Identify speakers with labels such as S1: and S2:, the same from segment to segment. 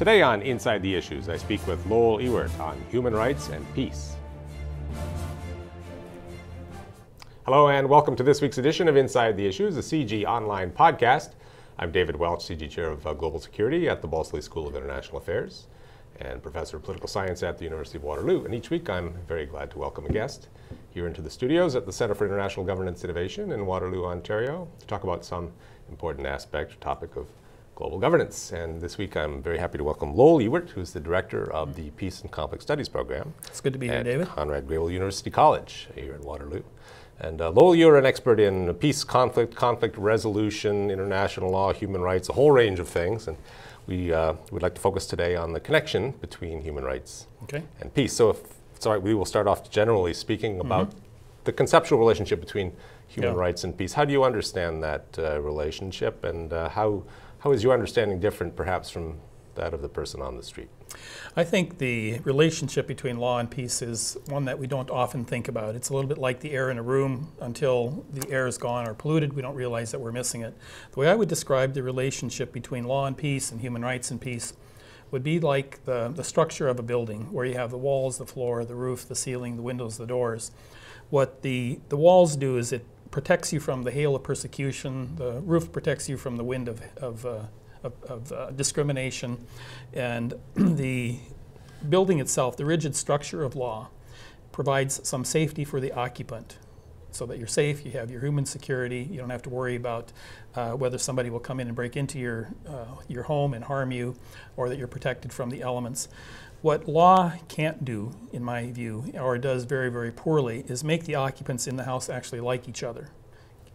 S1: Today on Inside the Issues, I speak with Lowell Ewert on human rights and peace. Hello, and welcome to this week's edition of Inside the Issues, a CIGI online podcast. I'm David Welch, CIGI Chair of uh, Global Security at the Balsillie School of International Affairs and Professor of Political Science at the University of Waterloo. And each week I'm very glad to welcome a guest here into the studios at the Center for International Governance Innovation in Waterloo, Ontario, to talk about some important aspect or topic of global governance. And this week I'm very happy to welcome Lowell Ewert, who's the director of the Peace and Conflict Studies program.
S2: It's good to be here, David.
S1: Conrad Grebel University College here in Waterloo. And uh, Lowell, you're an expert in peace, conflict, conflict resolution, international law, human rights, a whole range of things. And we uh, would like to focus today on the connection between human rights
S2: Okay.
S1: and peace. So if it's all right, we will start off generally speaking about the conceptual relationship between human
S2: Mm-hmm. Yeah.
S1: rights and peace. How do you understand that uh, relationship and uh, how, how is your understanding different perhaps from that of the person on the street?
S2: I think the relationship between law and peace is one that we don't often think about. It's a little bit like the air in a room until the air is gone or polluted, we don't realize that we're missing it. The way I would describe the relationship between law and peace and human rights and peace would be like the, the structure of a building where you have the walls, the floor, the roof, the ceiling, the windows, the doors. What the, the walls do is it protects you from the hail of persecution, the roof protects you from the wind of, of, uh, of, of uh, discrimination, and the building itself, the rigid structure of law, provides some safety for the occupant so that you're safe, you have your human security, you don't have to worry about uh, whether somebody will come in and break into your, uh, your home and harm you, or that you're protected from the elements. What law can't do, in my view, or does very, very poorly, is make the occupants in the house actually like each other,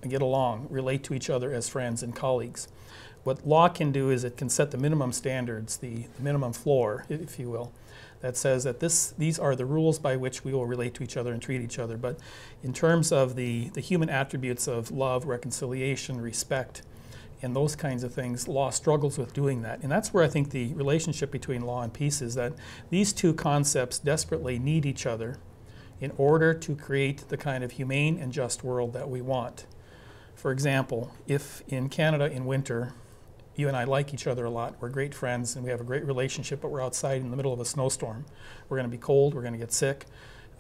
S2: get along, relate to each other as friends and colleagues. What law can do is it can set the minimum standards, the, minimum floor, if you will, that says that this, these are the rules by which we will relate to each other and treat each other. But in terms of the, the human attributes of love, reconciliation, respect, and those kinds of things, law struggles with doing that. And that's where I think the relationship between law and peace is that these two concepts desperately need each other in order to create the kind of humane and just world that we want. For example, if in Canada in winter, you and I like each other a lot, we're great friends, and we have a great relationship, but we're outside in the middle of a snowstorm. We're going to be cold, we're going to get sick,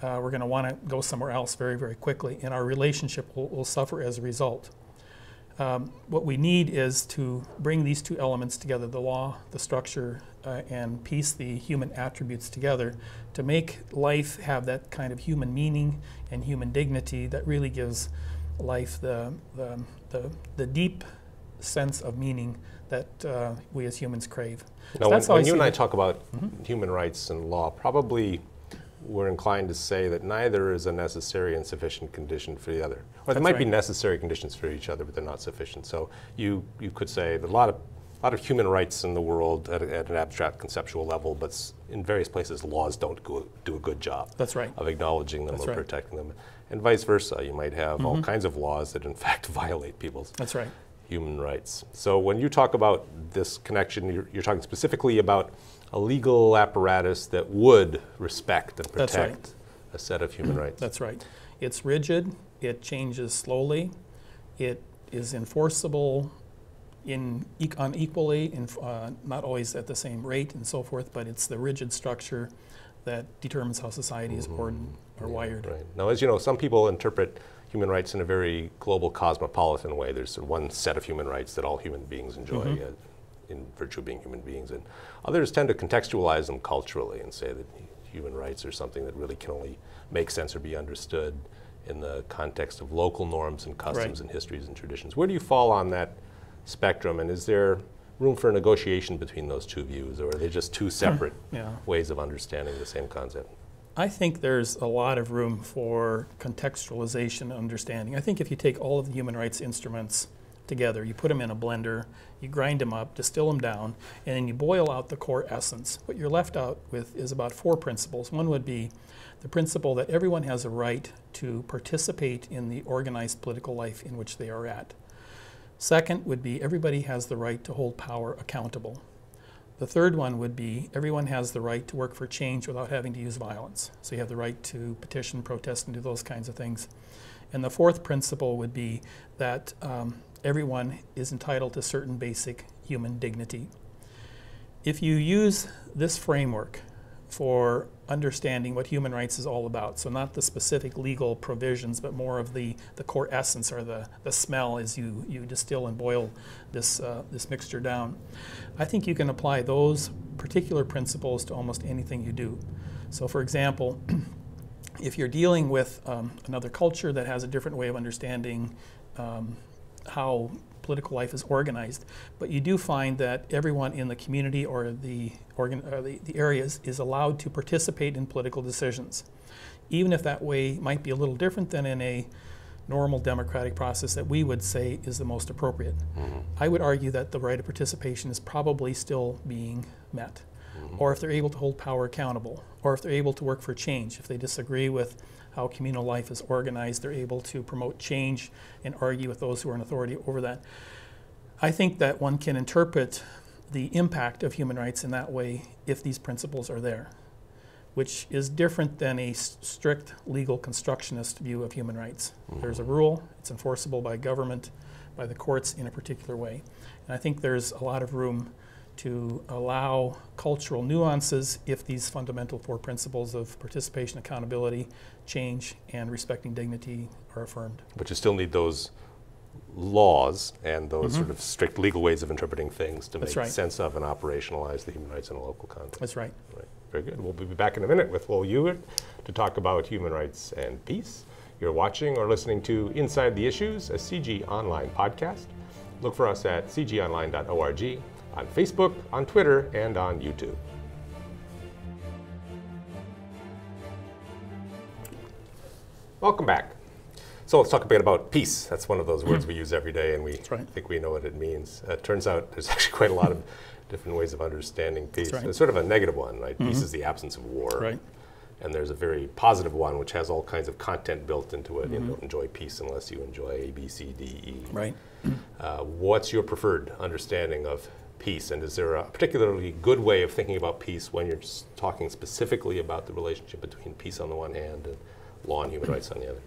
S2: uh, we're going to want to go somewhere else very, very quickly, and our relationship will, will suffer as a result. Um, what we need is to bring these two elements together the law, the structure, uh, and peace the human attributes together to make life have that kind of human meaning and human dignity that really gives life the, the, the, the deep sense of meaning that uh, we as humans crave. So
S1: Now, when,
S2: that's how
S1: when you and I talk about human rights and law, probably we're inclined to say that neither is a necessary and sufficient condition for the other. Or there
S2: That's
S1: might be necessary conditions for each other, but they're not sufficient. So you, you could say that a lot of, a lot of human rights in the world at, at an abstract conceptual level, but in various places laws don't go, do a good job
S2: That's right.
S1: of acknowledging them
S2: That's
S1: or
S2: right. Mm-hmm.
S1: protecting them. And vice versa. You might have all kinds of laws that in fact violate people's
S2: That's right.
S1: human rights. So when you talk about this connection, you're, you're talking specifically about a legal apparatus that would respect and
S2: That's right.
S1: protect a set of human rights.
S2: That's right. It's rigid, it changes slowly, it is enforceable in, e- unequally, in, uh, not always at the same rate and so forth, but it's the rigid structure that determines how society is ordered or wired.
S1: Right. Now, as you know, some people interpret human rights in a very global, cosmopolitan way. There's one set of human rights that all human beings enjoy
S2: Mm-hmm.
S1: uh, in virtue of being human beings, and others tend to contextualize them culturally and say that human rights are something that really can only make sense or be understood in the context of local norms and customs
S2: Right.
S1: and histories and traditions. Where do you fall on that spectrum, and is there room for negotiation between those two views, or are they just two separate
S2: Yeah.
S1: ways of understanding the same concept?
S2: I think there's a lot of room for contextualization and understanding. I think if you take all of the human rights instruments together, you put them in a blender, you grind them up, distill them down, and then you boil out the core essence. What you're left out with is about four principles. One would be the principle that everyone has a right to participate in the organized political life in which they are at. Second would be everybody has the right to hold power accountable. The third one would be everyone has the right to work for change without having to use violence. So you have the right to petition, protest, and do those kinds of things. And the fourth principle would be that um, everyone is entitled to certain basic human dignity. if you use this framework for understanding what human rights is all about, so not the specific legal provisions, but more of the, the core essence or the, the smell as you, you distill and boil this, uh, this mixture down, I think you can apply those particular principles to almost anything you do. So, for example, if you're dealing with um, another culture that has a different way of understanding um, how political life is organized, but you do find that everyone in the community or the, organ, or the, the areas is allowed to participate in political decisions, even if that way might be a little different than in a normal democratic process that we would say is the most appropriate. Mm-hmm. I would argue that the right of participation is probably still being met. Mm-hmm. Or if they're able to hold power accountable, or if they're able to work for change, if they disagree with how communal life is organized. They're able to promote change and argue with those who are in authority over that. I think that one can interpret the impact of human rights in that way if these principles are there, which is different than a strict legal constructionist view of human rights. Mm-hmm. There's a rule, it's enforceable by government, by the courts in a particular way. And I think there's a lot of room to allow cultural nuances if these fundamental four principles of participation, accountability, change, and respecting dignity are affirmed.
S1: But you still need those laws and those mm-hmm. sort of strict legal ways of interpreting things to
S2: That's
S1: make
S2: right.
S1: sense of and operationalize the human rights in a local context.
S2: That's right.
S1: right. Very good. We'll be back in a minute with Will Ewert to talk about human rights and peace. You're watching or listening to Inside the Issues, a CIGI Online podcast. Look for us at cigionline.org on Facebook, on Twitter, and on YouTube. Welcome back. So let's talk a bit about peace. That's one of those words we use every day, and we
S2: right.
S1: think we know what it means. Uh, it turns out there's actually quite a lot of different ways of understanding peace.
S2: Right.
S1: It's sort of a negative one, right?
S2: Mm-hmm.
S1: Peace is the absence of war.
S2: Right.
S1: And there's a very positive one, which has all kinds of content built into it.
S2: Mm-hmm.
S1: You don't enjoy peace unless you enjoy A, B, C, D, E.
S2: Right.
S1: Uh, what's your preferred understanding of peace? And is there a particularly good way of thinking about peace when you're talking specifically about the relationship between peace on the one hand and law and human rights on the other?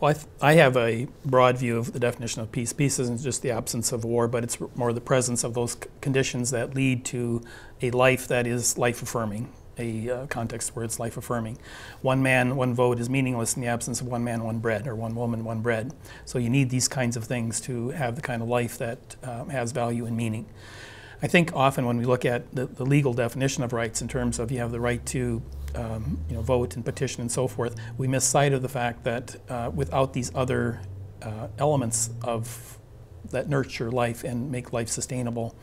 S2: Well, I, th- I, have a broad view of the definition of peace. Peace isn't just the absence of war, but it's more the presence of those c- conditions that lead to a life that is life affirming, a uh, context where it's life affirming. One man, one vote is meaningless in the absence of one man, one bread, or one woman, one bread. So you need these kinds of things to have the kind of life that uh, has value and meaning. I think often when we look at the, the, legal definition of rights in terms of you have the right to um, you know, vote and petition and so forth, we miss sight of the fact that uh, without these other uh, elements of that nurture life and make life sustainable,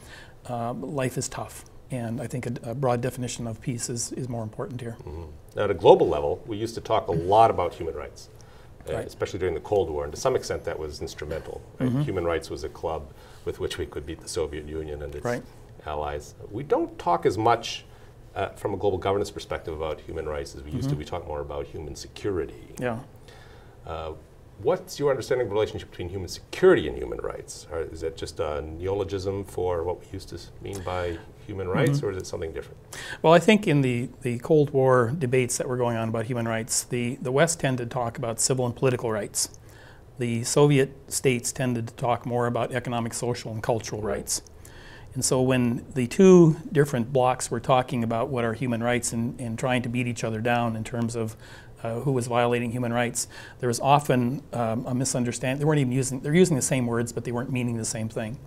S2: um, life is tough. And I think a, a, broad definition of peace is, is more important here.
S1: Mm-hmm. Now, at a global level, we used to talk a lot about human rights,
S2: right.
S1: especially during the Cold War, and to some extent that was instrumental. Right?
S2: Mm-hmm.
S1: Human rights was a club with which we could beat the Soviet Union and its
S2: right.
S1: allies. We don't talk as much uh, from a global governance perspective about human rights as we used
S2: mm-hmm.
S1: to. We talk more about human security.
S2: Yeah.
S1: Uh, what's your understanding of the relationship between human security and human rights? Or is it just a neologism for what we used to mean by human rights, mm-hmm. or is it something different?
S2: Well, I think in the, the Cold War debates that were going on about human rights, the, the West tended to talk about civil and political rights the Soviet states tended to talk more about economic, social, and cultural rights. And so when the two different blocs were talking about what are human rights and, and trying to beat each other down in terms of uh, who was violating human rights, there was often um, a misunderstanding. They weren't even using, they're using the same words, but they weren't meaning the same thing.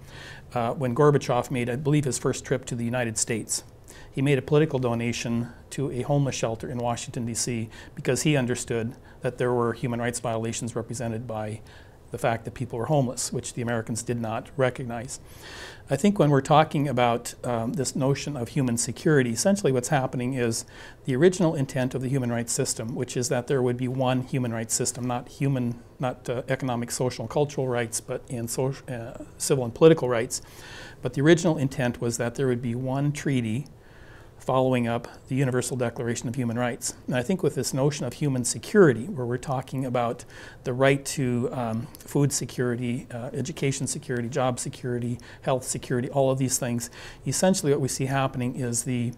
S2: Uh, when Gorbachev made, I believe, his first trip to the United States, he made a political donation to a homeless shelter in Washington, D.C., because he understood that there were human rights violations represented by the fact that people were homeless, which the Americans did not recognize. I think when we're talking about um, this notion of human security, essentially what's happening is the original intent of the human rights system, which is that there would be one human rights system, not human, not uh, economic, social, and cultural rights, but in social, uh, civil and political rights. But the original intent was that there would be one treaty following up the Universal Declaration of Human Rights. And I think with this notion of human security, where we're talking about the right to um, food security, uh, education security, job security, health security, all of these things, essentially what we see happening is the,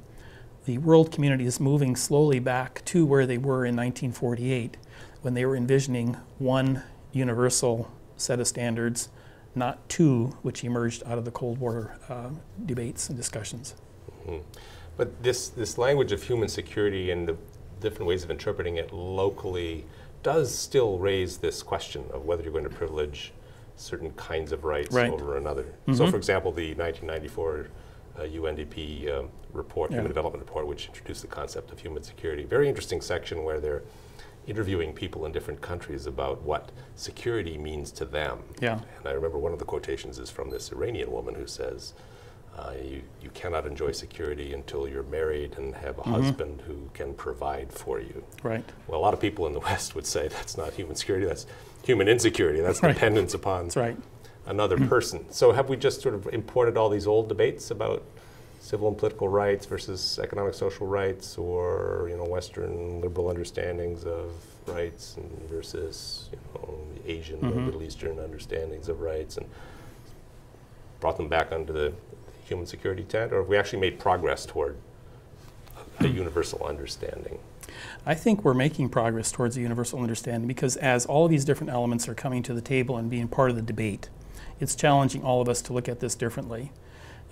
S2: the world community is moving slowly back to where they were in 1948 when they were envisioning one universal set of standards, not two, which emerged out of the Cold War uh, debates and discussions.
S1: But this, this language of human security and the different ways of interpreting it locally does still raise this question of whether you're going to privilege certain kinds of rights
S2: Right.
S1: over another. So, for example, the 1994 uh, UNDP um, report,
S2: Yeah.
S1: Human Development Report, which introduced the concept of human security, very interesting section where they're interviewing people in different countries about what security means to them.
S2: Yeah.
S1: And I remember one of the quotations is from this Iranian woman who says, uh, you, you cannot enjoy security until you're married and have a mm-hmm. husband who can provide for you.
S2: Right.
S1: Well, a lot of people in the West would say that's not human security, that's human insecurity, that's
S2: Right.
S1: dependence upon
S2: That's right.
S1: another mm. person. So have we just sort of imported all these old debates about civil and political rights versus economic social rights or you know Western liberal understandings of rights and versus you know Asian or mm-hmm. Middle Eastern understandings of rights and brought them back under the human security tent or have we actually made progress toward a universal understanding?
S2: I think we're making progress towards a universal understanding because as all of these different elements are coming to the table and being part of the debate, it's challenging all of us to look at this differently.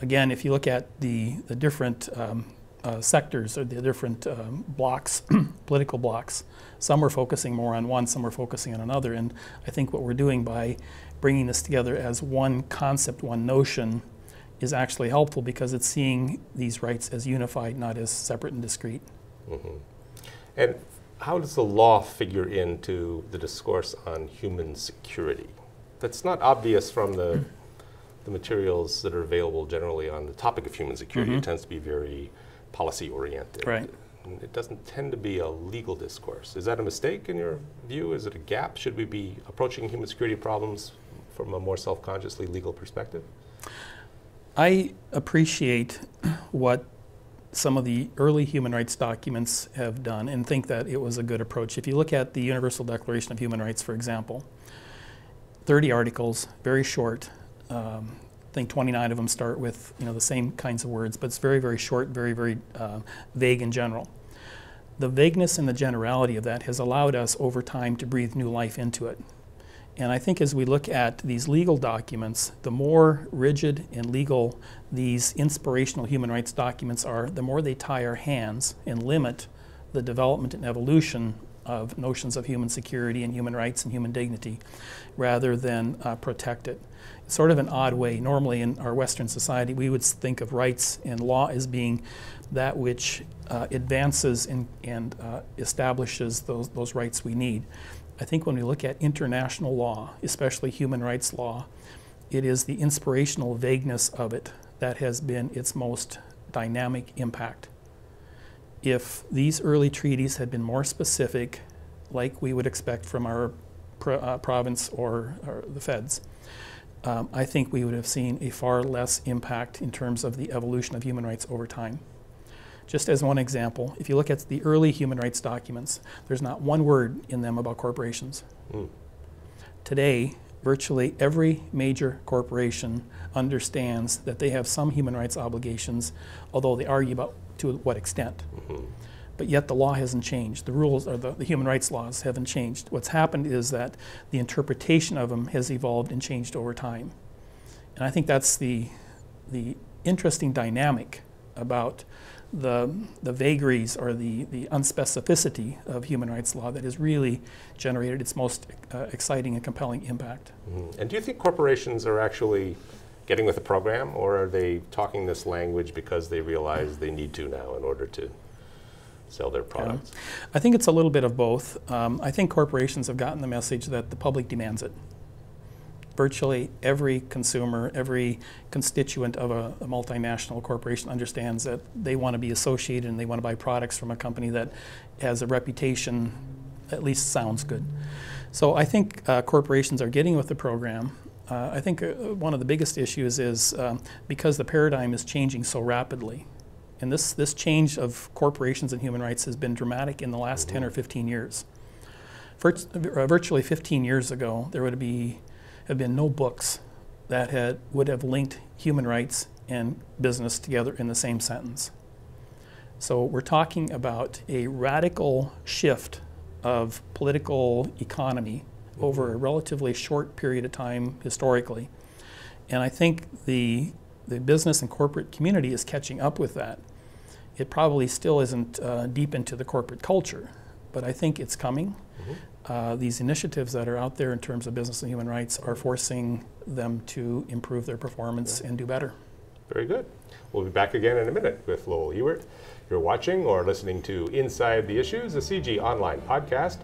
S2: Again, if you look at the, the different um, uh, sectors or the different um, blocs, political blocs, some are focusing more on one, some are focusing on another. And I think what we're doing by bringing this together as one concept, one notion, is actually helpful because it's seeing these rights as unified, not as separate and discrete. Mm-hmm.
S1: And how does the law figure into the discourse on human security? That's not obvious from the, the materials that are available generally on the topic of human security. It mm-hmm. tends to be very policy oriented.
S2: Right.
S1: It doesn't tend to be a legal discourse. Is that a mistake in your view? Is it a gap? Should we be approaching human security problems from a more self consciously legal perspective?
S2: I appreciate what some of the early human rights documents have done and think that it was a good approach. If you look at the Universal Declaration of Human Rights, for example, 30 articles, very short. Um, I think 29 of them start with you know the same kinds of words, but it's very, very short, very, very uh, vague in general. The vagueness and the generality of that has allowed us over time to breathe new life into it. And I think as we look at these legal documents, the more rigid and legal these inspirational human rights documents are, the more they tie our hands and limit the development and evolution of notions of human security and human rights and human dignity rather than uh, protect it. Sort of an odd way. Normally, in our Western society, we would think of rights and law as being that which uh, advances and, and uh, establishes those, those rights we need. I think when we look at international law, especially human rights law, it is the inspirational vagueness of it that has been its most dynamic impact. If these early treaties had been more specific, like we would expect from our pro- uh, province or, or the feds, um, I think we would have seen a far less impact in terms of the evolution of human rights over time. Just as one example, if you look at the early human rights documents, there's not one word in them about corporations.
S1: Mm.
S2: Today, virtually every major corporation understands that they have some human rights obligations, although they argue about to what extent. But yet the law hasn't changed. The rules or the, the human rights laws haven't changed. What's happened is that the interpretation of them has evolved and changed over time. And I think that's the, the interesting dynamic about the, the vagaries or the, the unspecificity of human rights law that has really generated its most uh, exciting and compelling impact.
S1: Mhm. And do you think corporations are actually getting with the program, or are they talking this language because they realize they need to now in order to sell their products?
S2: I think it's a little bit of both. Um, I think corporations have gotten the message that the public demands it. Virtually every consumer, every constituent of a, a multinational corporation understands that they want to be associated and they want to buy products from a company that has a reputation, at least sounds good. So I think uh, corporations are getting with the program. Uh, I think uh, one of the biggest issues is um, because the paradigm is changing so rapidly. And this, this change of corporations and human rights has been dramatic in the last 10 or 15 years. Uh, virtually 15 years ago, there would be, have been no books that had, would have linked human rights and business together in the same sentence. So we're talking about a radical shift of political economy over a relatively short period of time historically. And I think the the business and corporate community is catching up with that. It probably still isn't uh, deep into the corporate culture, but I think it's coming.
S1: Mm-hmm.
S2: Uh, these initiatives that are out there in terms of business and human rights are forcing them to improve their performance and do better.
S1: Very good. We'll be back again in a minute with Lowell Ewart. You're watching or listening to Inside the Issues, a CIGI Online podcast.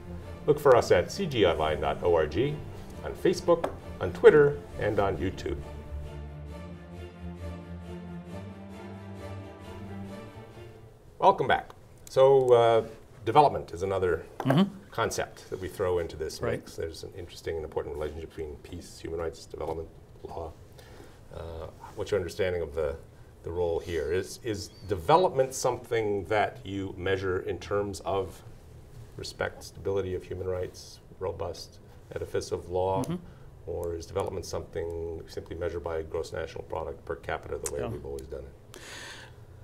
S1: Look for us at cigionline.org, on Facebook, on Twitter, and on YouTube. Welcome back. So, uh, development is another concept that we throw into this
S2: Right.
S1: mix. There's an interesting and important relationship between peace, human rights, development, law. Uh, what's your understanding of the, the role here? Is, is development something that you measure in terms of respect, stability of human rights, robust edifice of law? Or is development something simply measured by gross national product per capita the way
S2: Yeah.
S1: we've always done it?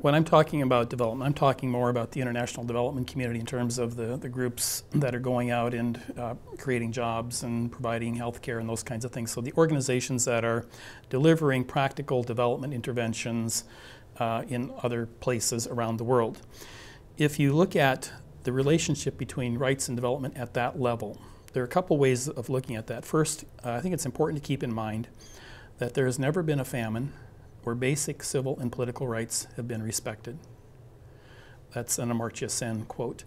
S2: When I'm talking about development, I'm talking more about the international development community in terms of the, the groups that are going out and uh, creating jobs and providing health care and those kinds of things. So the organizations that are delivering practical development interventions uh, in other places around the world. If you look at the relationship between rights and development at that level, there are a couple ways of looking at that. First, uh, I think it's important to keep in mind that there has never been a famine where basic civil and political rights have been respected. That's an Amartya Sen quote.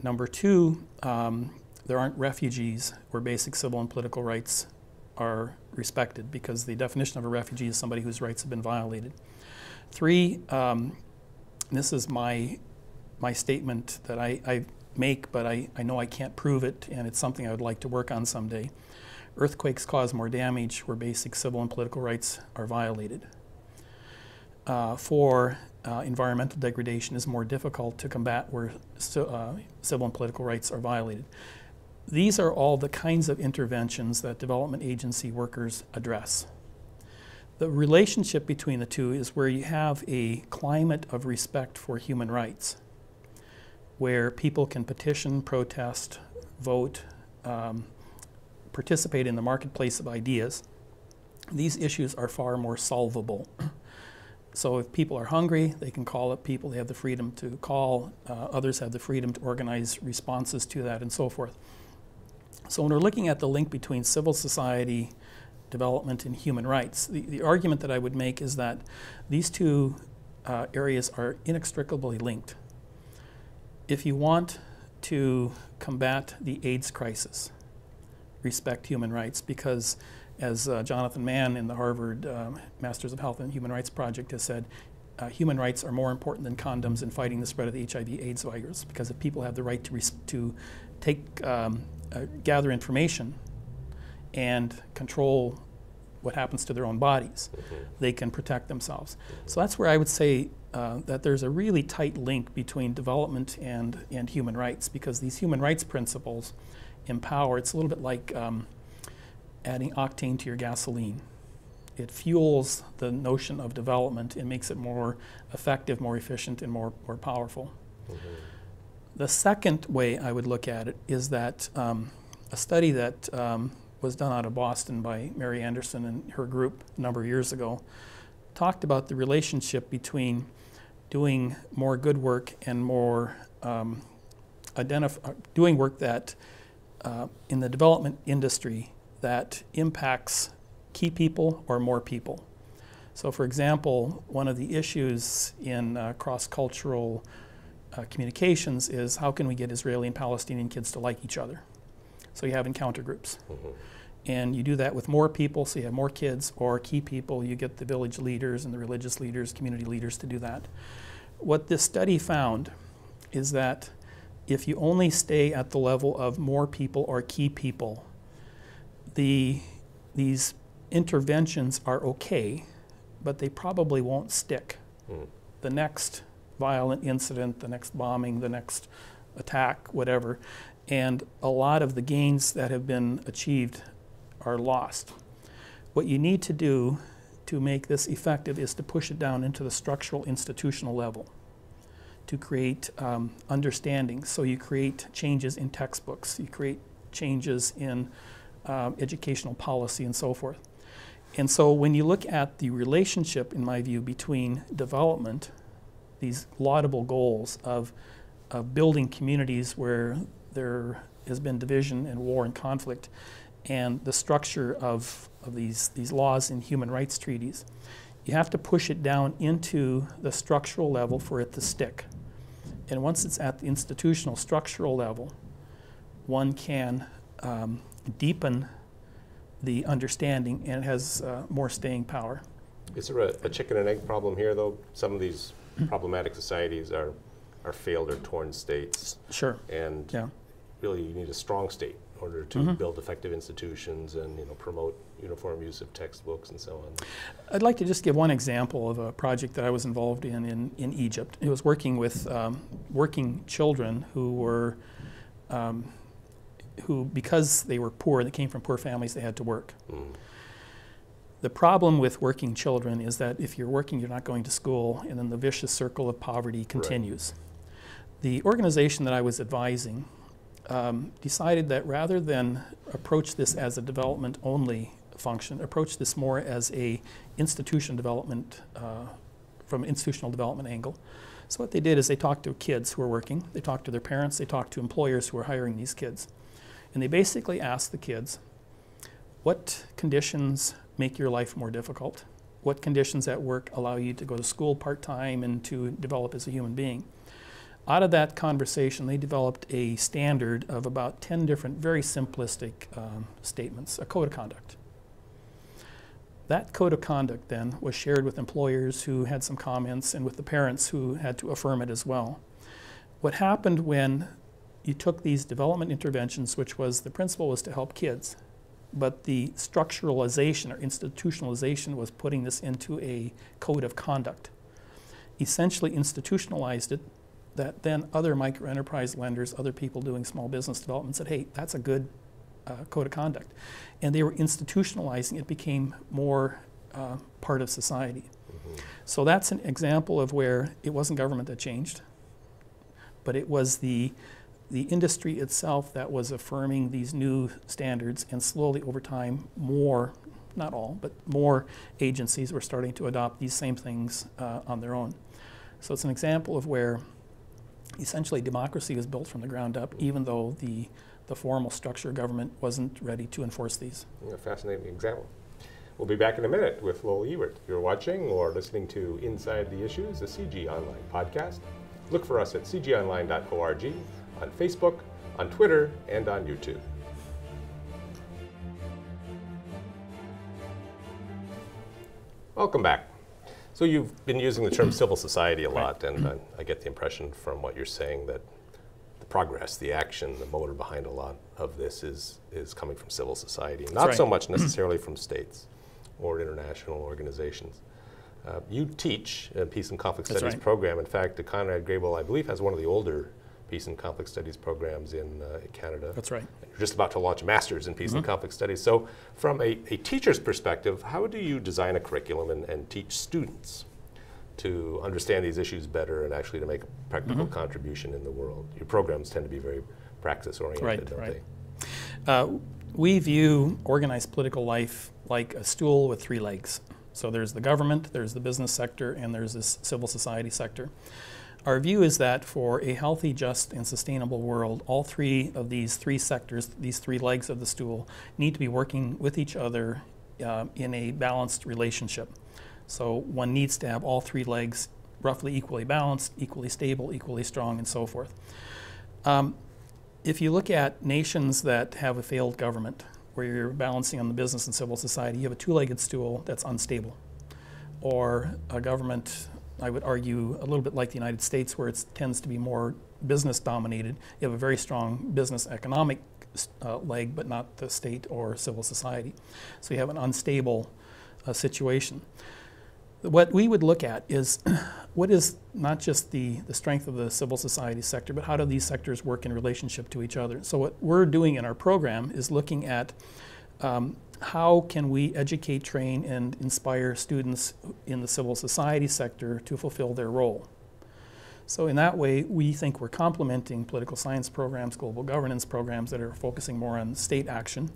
S2: Number two, um, there aren't refugees where basic civil and political rights are respected because the definition of a refugee is somebody whose rights have been violated. Three, um, this is my, my statement that I, I make, but I, I know I can't prove it, and it's something I would like to work on someday. Earthquakes cause more damage where basic civil and political rights are violated uh, for uh, environmental degradation is more difficult to combat where uh, civil and political rights are violated. These are all the kinds of interventions that development agency workers address. The relationship between the two is where you have a climate of respect for human rights, where people can petition, protest, vote, um, participate in the marketplace of ideas. These issues are far more solvable. So if people are hungry, they can call up people. They have the freedom to call. Uh, others have the freedom to organize responses to that and so forth. So when we're looking at the link between civil society development and human rights, the, the argument that I would make is that these two uh, areas are inextricably linked. If you want to combat the AIDS crisis, respect human rights because as uh, Jonathan Mann in the Harvard um, Masters of Health and Human Rights Project has said, uh, human rights are more important than condoms in fighting the spread of the HIV/AIDS virus. Because if people have the right to res- to take um, uh, gather information and control what happens to their own bodies, they can protect themselves. So that's where I would say uh, that there's a really tight link between development and and human rights because these human rights principles empower. It's a little bit like um, adding octane to your gasoline. It fuels the notion of development and makes it more effective, more efficient, and more, more powerful. The second way I would look at it is that um, a study that um, was done out of Boston by Mary Anderson and her group a number of years ago talked about the relationship between doing more good work and more um, identif- uh, doing work that uh, in the development industry that impacts key people or more people. So, for example, one of the issues in uh, cross cultural uh, communications is how can we get Israeli and Palestinian kids to like each other? So, you have encounter groups. And you do that with more people, so you have more kids, or key people, you get the village leaders and the religious leaders, community leaders to do that. What this study found is that if you only stay at the level of more people or key people, the, these interventions are okay, but they probably won't stick. The next violent incident, the next bombing, the next attack, whatever, and a lot of the gains that have been achieved are lost. What you need to do to make this effective is to push it down into the structural institutional level to create um, understanding. So you create changes in textbooks, you create changes in um, educational policy, and so forth. And so when you look at the relationship, in my view, between development, these laudable goals of, of building communities where there has been division and war and conflict, and the structure of, of these, these laws and human rights treaties, you have to push it down into the structural level for it to stick. And once it's at the institutional structural level, one can um, deepen the understanding and it has uh, more staying power.
S1: Is there a, a, chicken and egg problem here, though? Some of these problematic societies are, are failed or torn states.
S2: Sure.
S1: And
S2: yeah.
S1: really, you need a strong state in order to mm-hmm. build effective institutions and you know promote uniform use of textbooks and so on.
S2: I'd like to just give one example of a project that I was involved in in, in Egypt. It was working with um, working children who were um, who, because they were poor, they came from poor families, they had to work. Mm. The problem with working children is that if you're working, you're not going to school, and then the vicious circle of poverty continues. Right. The organization that I was advising um, decided that rather than approach this as a development only function, approach this more as a institution development, uh, from institutional development angle. So what they did is they talked to kids who were working, they talked to their parents, they talked to employers who were hiring these kids. And they basically asked the kids, what conditions make your life more difficult? What conditions at work allow you to go to school part time and to develop as a human being? Out of that conversation, they developed a standard of about 10 different, very simplistic um, statements, a code of conduct. That code of conduct then was shared with employers who had some comments and with the parents who had to affirm it as well. What happened when you took these development interventions, which was the principle was to help kids, but the structuralization or institutionalization was putting this into a code of conduct. Essentially institutionalized it, that then other microenterprise lenders, other people doing small business development said, hey, that's a good uh, code of conduct. And they were institutionalizing it, became more uh, part of society. Mm-hmm. So that's an example of where it wasn't government that changed, but it was the the industry itself that was affirming these new standards, and slowly over time, more, not all, but more agencies were starting to adopt these same things uh, on their own. So it's an example of where essentially democracy was built from the ground up, even though the, the formal structure of government wasn't ready to enforce these.
S1: Fascinating example. We'll be back in a minute with Lowell Ewert. You're watching or listening to Inside the Issues, a CIGI Online podcast. Look for us at cigionline.org on Facebook, on Twitter, and on YouTube. Welcome back. So you've been using the term civil society a lot, and uh, I get the impression from what you're saying that the progress, the action, the motor behind a lot of this is is coming from civil society, not right. so much necessarily from states or international organizations. Uh, you teach a peace and conflict That's studies right. program. In fact, the Conrad Grebel, I believe, has one of the older peace and conflict studies programs in uh, Canada.
S2: That's right.
S1: You're just about to launch a master's in peace mm-hmm. and conflict studies. So, from a, a, teacher's perspective, how do you design a curriculum and, and, teach students to understand these issues better and actually to make a practical mm-hmm. contribution in the world? Your programs tend to be very practice oriented,
S2: right,
S1: don't
S2: right. they? Uh, we view organized political life like a stool with three legs. So there's the government, there's the business sector, and there's this civil society sector. Our view is that for a healthy, just, and sustainable world, all three of these three sectors, these three legs of the stool, need to be working with each other uh, in a balanced relationship. So one needs to have all three legs roughly equally balanced, equally stable, equally strong, and so forth. Um, if you look at nations that have a failed government, where you're balancing on the business and civil society, you have a two legged stool that's unstable. Or a government I would argue, a little bit like the United States, where it tends to be more business dominated. You have a very strong business economic uh, leg, but not the state or civil society. So you have an unstable uh, situation. What we would look at is what is not just the, the strength of the civil society sector, but how do these sectors work in relationship to each other? So, what we're doing in our program is looking at um, how can we educate, train, and inspire students in the civil society sector to fulfill their role? So in that way, we think we're complementing political science programs, global governance programs that are focusing more on state action,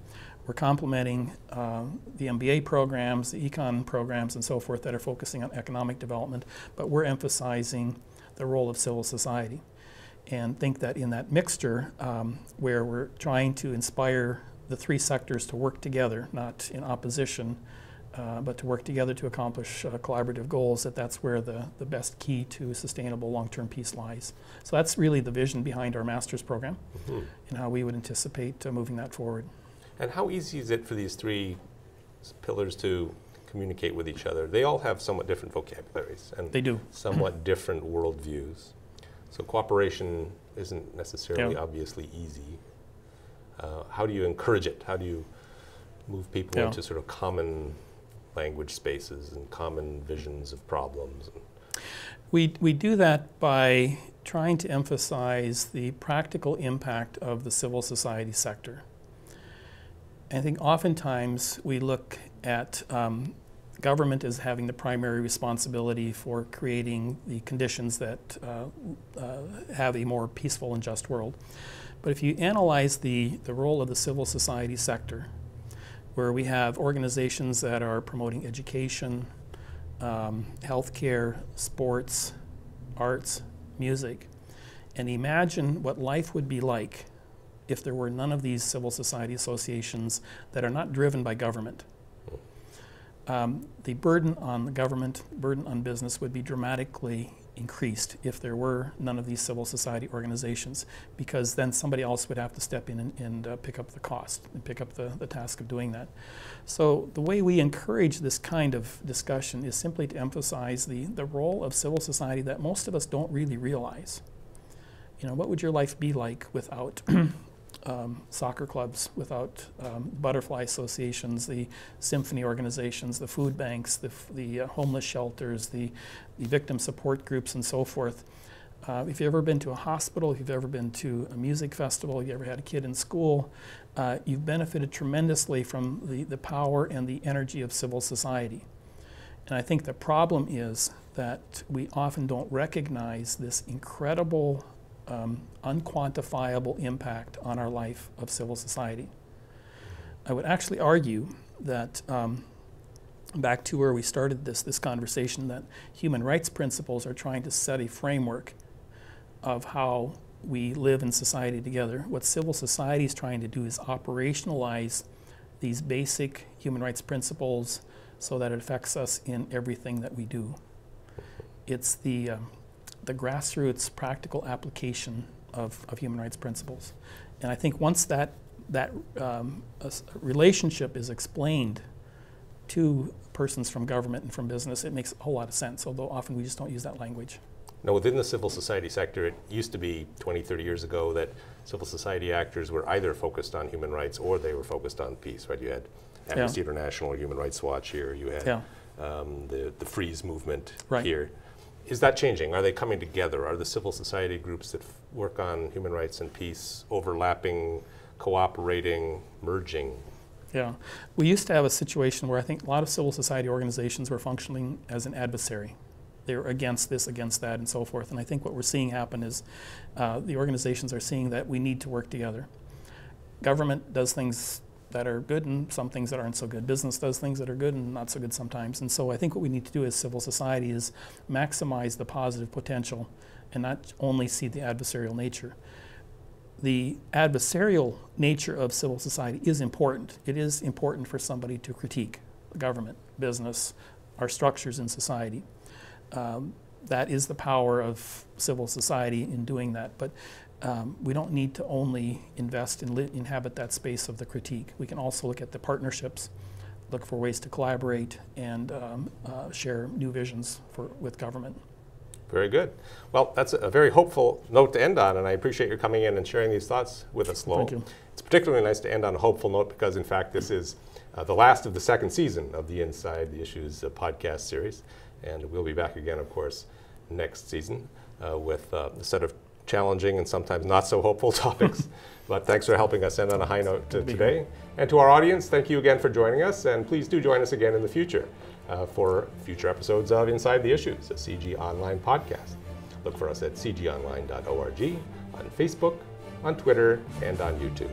S2: we're complementing uh, the MBA programs, the econ programs, and so forth that are focusing on economic development, but we're emphasizing the role of civil society. And think that in that mixture, um, where we're trying to inspire the three sectors to work together, not in opposition, uh, but to work together to accomplish uh, collaborative goals, that that's where the, the best key to sustainable long-term peace lies. So that's really the vision behind our master's program mm-hmm. and how we would anticipate uh, moving that forward.
S1: And how easy is it for these three pillars to communicate with each other? They all have somewhat different vocabularies and
S2: they do.
S1: somewhat different worldviews. So cooperation isn't necessarily
S2: yeah.
S1: obviously easy. Uh, how do you encourage it? How do you move people yeah. into sort of common language spaces and common visions of problems.
S2: We, we do that by trying to emphasize the practical impact of the civil society sector. I think oftentimes we look at um, government as having the primary responsibility for creating the conditions that uh, uh, have a more peaceful and just world. But if you analyze the, the role of the civil society sector, where we have organizations that are promoting education, um, healthcare, sports, arts, music. And imagine what life would be like if there were none of these civil society associations that are not driven by government. Um, the burden on the government, burden on business would be dramatically increased if there were none of these civil society organizations, because then somebody else would have to step in and, and uh, pick up the cost and pick up the, the task of doing that. So the way we encourage this kind of discussion is simply to emphasize the, the role of civil society that most of us don't really realize. You know, what would your life be like without um, soccer clubs, without um, butterfly associations, the symphony organizations, the food banks, the, the uh, homeless shelters, the, the victim support groups, and so forth. Uh, if you've ever been to a hospital, if you've ever been to a music festival, if you ever had a kid in school, uh, you've benefited tremendously from the, the power and the energy of civil society. And I think the problem is that we often don't recognize this incredible um, unquantifiable impact on our life of civil society. I would actually argue that um, back to where we started this, this conversation, that human rights principles are trying to set a framework of how we live in society together. What civil society is trying to do is operationalize these basic human rights principles so that it affects us in everything that we do. It's the um, the grassroots practical application of, of human rights principles. And I think once that, that um, relationship is explained to persons from government and from business, it makes a whole lot of sense, although often we just don't use that language.
S1: Now, within the civil society sector, it used to be 20, 30 years ago that civil society actors were either focused on human rights or they were focused on peace, right? You had Amnesty yeah. International, Human Rights Watch here, you had yeah. um, the, the Freeze movement
S2: right.
S1: here. Is that changing? Are they coming together? Are the civil society groups that work on human rights and peace overlapping, cooperating, merging?
S2: Yeah. We used to have a situation where I think a lot of civil society organizations were functioning as an adversary. They were against this, against that, and so forth. And I think what we're seeing happen is uh, the organizations are seeing that we need to work together. Government does things that are good and some things that aren't so good. Business does things that are good and not so good sometimes. And so I think what we need to do as civil society is maximize the positive potential and not only see the adversarial nature. The adversarial nature of civil society is important. It is important for somebody to critique the government, business, our structures in society. Um, that is the power of civil society in doing that. But um, we don't need to only invest and inhabit that space of the critique. We can also look at the partnerships, look for ways to collaborate and um, uh, share new visions for, with government.
S1: Very good. Well, that's a very hopeful note to end on, and I appreciate your coming in and sharing these thoughts with us, Lowell.
S2: Thank you.
S1: It's particularly nice to end on a hopeful note because, in fact, this is uh, the last of the second season of the Inside the Issues uh, podcast series, and we'll be back again, of course, next season uh, with uh, a set of challenging and sometimes not so hopeful topics. but thanks for helping us end on a high note today. And to our audience, thank you again for joining us, and please do join us again in the future uh, for future episodes of Inside the Issues, a CIGI Online podcast. Look for us at cigionline.org, on Facebook, on Twitter, and on YouTube.